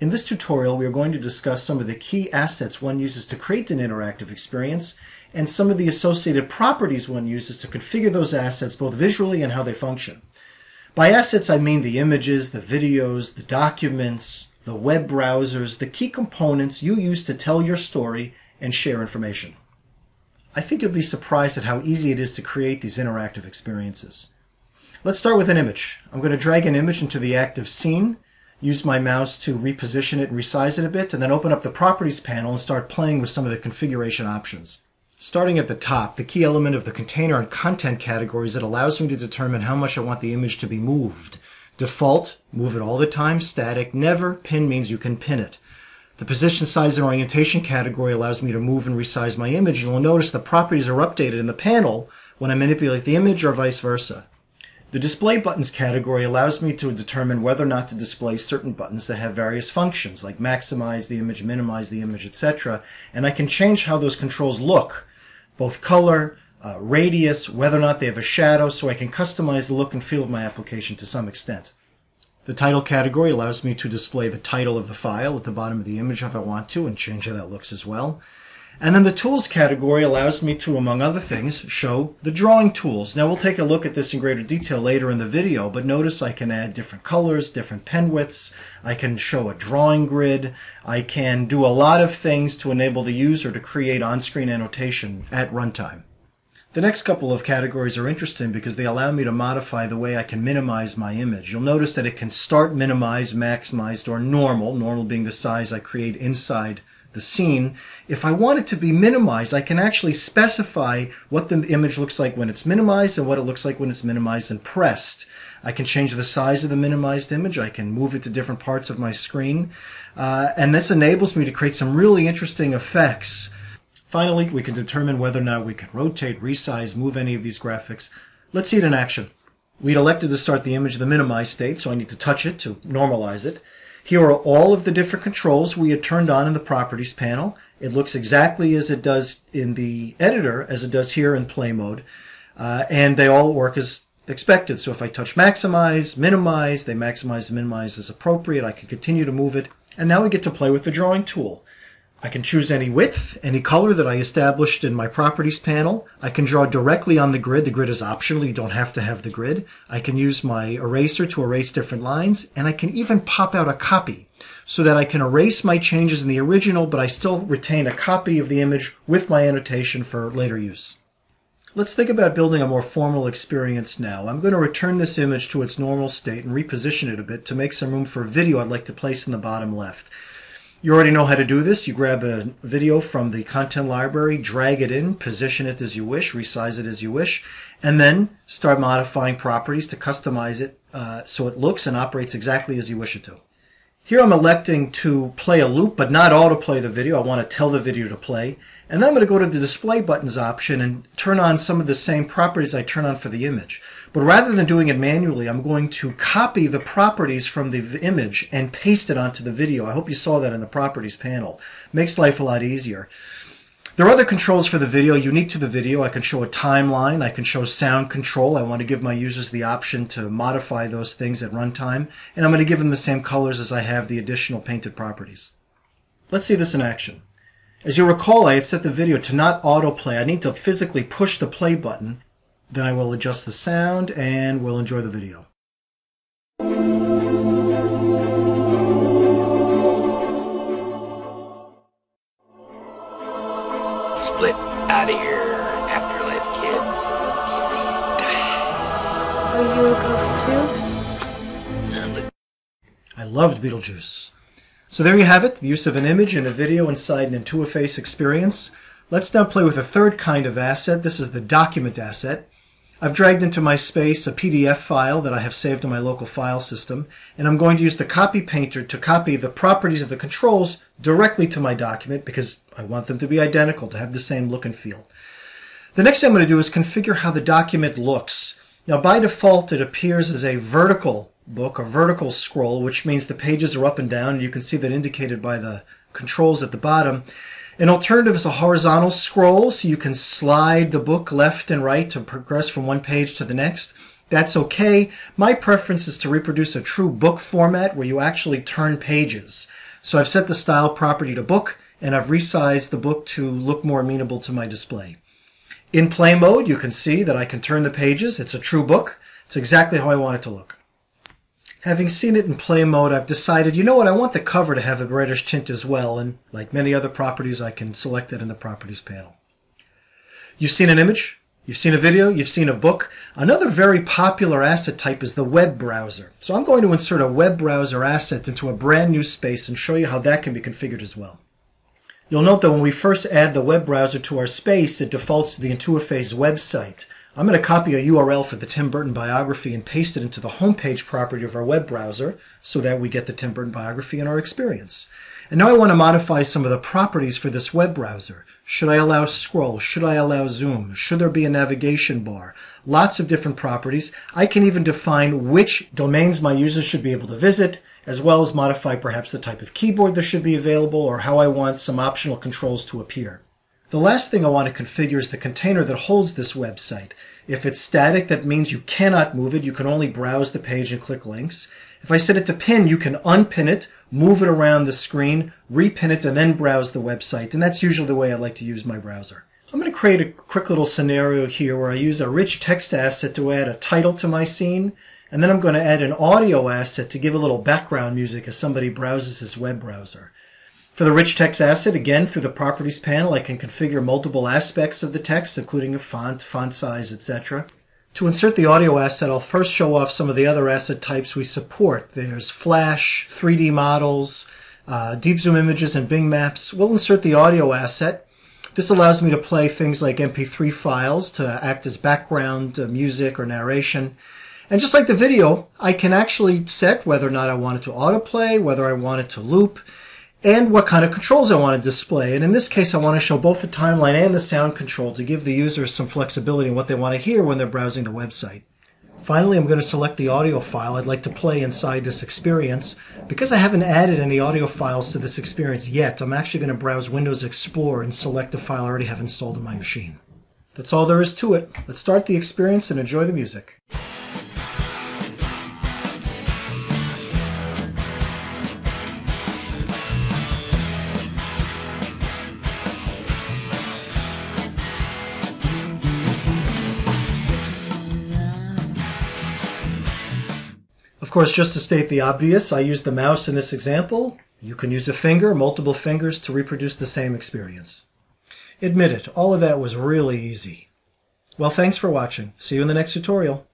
In this tutorial, we are going to discuss some of the key assets one uses to create an interactive experience and some of the associated properties one uses to configure those assets both visually and how they function. By assets, I mean the images, the videos, the documents, the web browsers, the key components you use to tell your story and share information. I think you'll be surprised at how easy it is to create these interactive experiences. Let's start with an image. I'm going to drag an image into the active scene, use my mouse to reposition it and resize it a bit, and then open up the Properties panel and start playing with some of the configuration options. Starting at the top, the key element of the container and content categories that allows me to determine how much I want the image to be moved. Default, move it all the time. Static, never. Pin means you can pin it. The position, size, and orientation category allows me to move and resize my image. And you'll notice the properties are updated in the panel when I manipulate the image or vice versa. The display buttons category allows me to determine whether or not to display certain buttons that have various functions, like maximize the image, minimize the image, etc. And I can change how those controls look, both color, uh, radius, whether or not they have a shadow, so I can customize the look and feel of my application to some extent. The title category allows me to display the title of the file at the bottom of the image if I want to and change how that looks as well. And then the tools category allows me to, among other things, show the drawing tools. Now we'll take a look at this in greater detail later in the video, but notice I can add different colors, different pen widths, I can show a drawing grid, I can do a lot of things to enable the user to create on-screen annotation at runtime. The next couple of categories are interesting because they allow me to modify the way I can minimize my image. You'll notice that it can start minimized, maximized, or normal, normal being the size I create inside the scene. If I want it to be minimized, I can actually specify what the image looks like when it's minimized and what it looks like when it's minimized and pressed. I can change the size of the minimized image. I can move it to different parts of my screen. Uh, and this enables me to create some really interesting effects Finally, we can determine whether or not we can rotate, resize, move any of these graphics. Let's see it in action. We'd elected to start the image in the minimize state, so I need to touch it to normalize it. Here are all of the different controls we had turned on in the properties panel. It looks exactly as it does in the editor as it does here in play mode. Uh, and they all work as expected. So if I touch maximize, minimize, they maximize and minimize as appropriate. I can continue to move it. And now we get to play with the drawing tool. I can choose any width, any color that I established in my properties panel. I can draw directly on the grid. The grid is optional. You don't have to have the grid. I can use my eraser to erase different lines, and I can even pop out a copy so that I can erase my changes in the original, but I still retain a copy of the image with my annotation for later use. Let's think about building a more formal experience now. I'm going to return this image to its normal state and reposition it a bit to make some room for a video I'd like to place in the bottom left. You already know how to do this. You grab a video from the content library, drag it in, position it as you wish, resize it as you wish, and then start modifying properties to customize it uh, so it looks and operates exactly as you wish it to. Here I'm electing to play a loop, but not autoplay the video. I want to tell the video to play. And then I'm going to go to the display buttons option and turn on some of the same properties I turn on for the image. But rather than doing it manually, I'm going to copy the properties from the image and paste it onto the video. I hope you saw that in the properties panel. Makes life a lot easier. There are other controls for the video unique to the video. I can show a timeline. I can show sound control. I want to give my users the option to modify those things at runtime. And I'm going to give them the same colors as I have the additional painted properties. Let's see this in action. As you recall, I had set the video to not autoplay. I need to physically push the play button. Then I will adjust the sound and we'll enjoy the video. Split out of here, afterlife kids. Are you a ghost too? I loved Beetlejuice. So there you have it, the use of an image and a video inside an Intuiface experience. Let's now play with a third kind of asset. This is the document asset. I've dragged into my space a PDF file that I have saved in my local file system, and I'm going to use the copy painter to copy the properties of the controls directly to my document because I want them to be identical, to have the same look and feel. The next thing I'm going to do is configure how the document looks. Now by default it appears as a vertical book, a vertical scroll, which means the pages are up and down, you can see that indicated by the controls at the bottom. An alternative is a horizontal scroll, so you can slide the book left and right to progress from one page to the next. That's okay. My preference is to reproduce a true book format where you actually turn pages. So I've set the style property to book, and I've resized the book to look more amenable to my display. In play mode, you can see that I can turn the pages. It's a true book. It's exactly how I want it to look. Having seen it in play mode, I've decided, you know what, I want the cover to have a reddish tint as well, and like many other properties, I can select it in the Properties panel. You've seen an image, you've seen a video, you've seen a book. Another very popular asset type is the web browser. So I'm going to insert a web browser asset into a brand new space and show you how that can be configured as well. You'll note that when we first add the web browser to our space, it defaults to the Intuiface website. I'm going to copy a URL for the Tim Burton biography and paste it into the homepage property of our web browser so that we get the Tim Burton biography in our experience. And now I want to modify some of the properties for this web browser. Should I allow scroll? Should I allow zoom? Should there be a navigation bar? Lots of different properties. I can even define which domains my users should be able to visit, as well as modify perhaps the type of keyboard that should be available or how I want some optional controls to appear. The last thing I want to configure is the container that holds this website. If it's static, that means you cannot move it. You can only browse the page and click links. If I set it to pin, you can unpin it, move it around the screen, repin it, and then browse the website. And that's usually the way I like to use my browser. I'm going to create a quick little scenario here where I use a rich text asset to add a title to my scene. And then I'm going to add an audio asset to give a little background music as somebody browses this web browser. For the rich text asset, again, through the Properties panel, I can configure multiple aspects of the text, including a font, font size, etc. To insert the audio asset, I'll first show off some of the other asset types we support. There's Flash, 3D models, uh, deep zoom images, and Bing maps. We'll insert the audio asset. This allows me to play things like MP3 files to act as background uh, music or narration. And just like the video, I can actually set whether or not I want it to autoplay, whether I want it to loop, and what kind of controls I want to display. And in this case, I want to show both the timeline and the sound control to give the users some flexibility in what they want to hear when they're browsing the website. Finally, I'm going to select the audio file I'd like to play inside this experience. Because I haven't added any audio files to this experience yet, I'm actually going to browse Windows Explorer and select the file I already have installed on my machine. That's all there is to it. Let's start the experience and enjoy the music. Of course, just to state the obvious, I used the mouse in this example. You can use a finger, multiple fingers, to reproduce the same experience. Admit it, all of that was really easy. Well, thanks for watching. See you in the next tutorial.